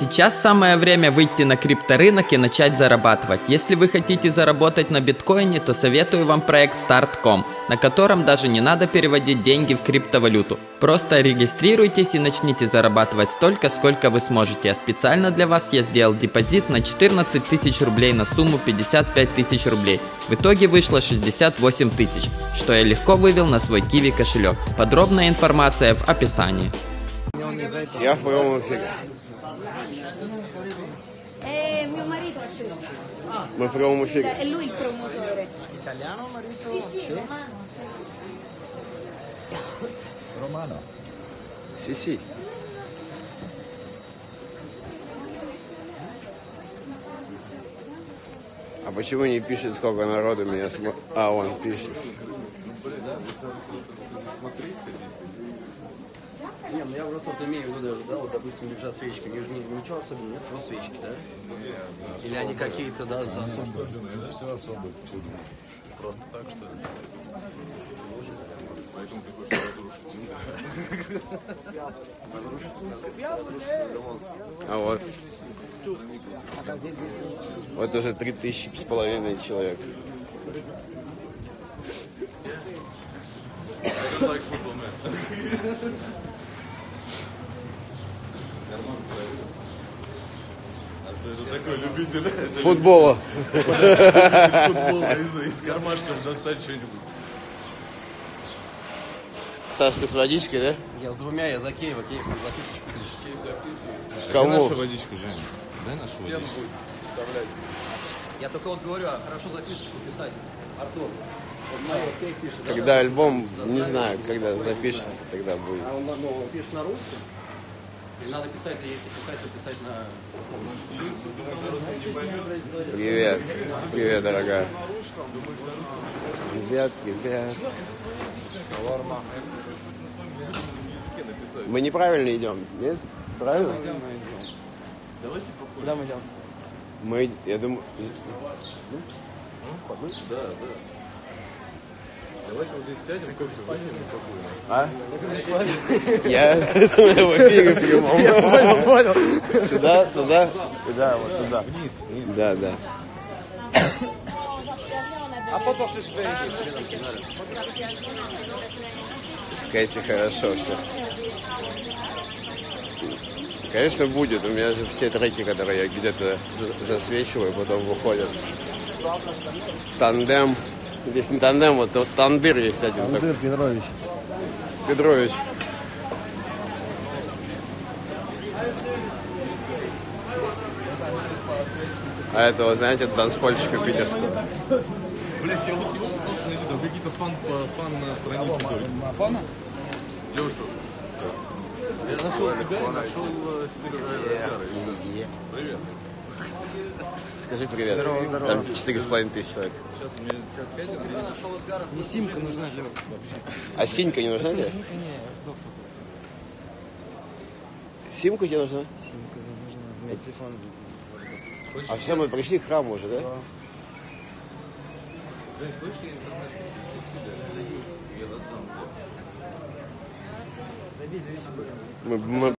Сейчас самое время выйти на крипторынок и начать зарабатывать. Если вы хотите заработать на биткоине, то советую вам проект Start.com, на котором даже не надо переводить деньги в криптовалюту. Просто регистрируйтесь и начните зарабатывать столько, сколько вы сможете. А специально для вас я сделал депозит на 14 тысяч рублей на сумму 55 тысяч рублей. В итоге вышло 68 тысяч, что я легко вывел на свой киви кошелек. Подробная информация в описании. Я в прямом эфире. È mio marito. Мы в прямом эфире. È lui il promotore. Italiano marito? Sì, sì, romano. Romano. Си, си. А почему не пишет, сколько народу меня смотрит? А, он пишет. Не, ну я просто вот имею в виду даже, да, вот, допустим, лежат свечки, у них же ни- ничего особенного, нет, просто свечки, да? Или они какие-то, да, за особо? Это все особо. Просто так, что ли? Поэтому ты хочешь разрушить. А вот. Вот уже три тысячи с половиной человек. Like football, man. А ты это такой любитель Футбола. футбола из, из кармашков достать что-нибудь. Саш, ты с водичкой, да? Я с двумя, я за Киева, Киев там записочку. Кому? Наша водичка, Женя. Дай нашу водичку. Я только вот говорю, а хорошо записочку писать. Артур, пишет. да, Когда альбом, не знаю, когда запишется, тогда будет. А он, ну, он пишет на русском. Или надо писать, если писать, то писать на... Привет. Привет, дорогая. Привет, привет. Мы неправильно идем, нет? Правильно? Куда мы идем? Мы, я думаю, Да, да. Давайте вот здесь сядем, кофе выпьем и покурим. а? Я в эфире прямом. Я понял, понял. Сюда, туда, да, вот туда. Вниз, вниз. Да, да. Скажите, хорошо все. Конечно, будет. У меня же все треки, которые я где-то за- засвечиваю, потом выходят. Тандем. Здесь не тандем, вот тандыр есть один. такой. Петрович. Петрович. А этого, знаете, танцпольщика питерского. Блять, я вот его пытался найти, там какие-то фан, фан страницы только. Фона? Лешу. Я нашел тебя и нашел э, Сережа Привет. Скажи привет. Там четыре с половиной тысячи человек. Сейчас, мне, сейчас сядем. Не симка нужна для... А синька не нужна тебе? Симка тебе нужна? Симка нужна. У меня телефон... А все мы пришли к храму уже, да? Жень, хочешь я интернет? Я. Мы, мы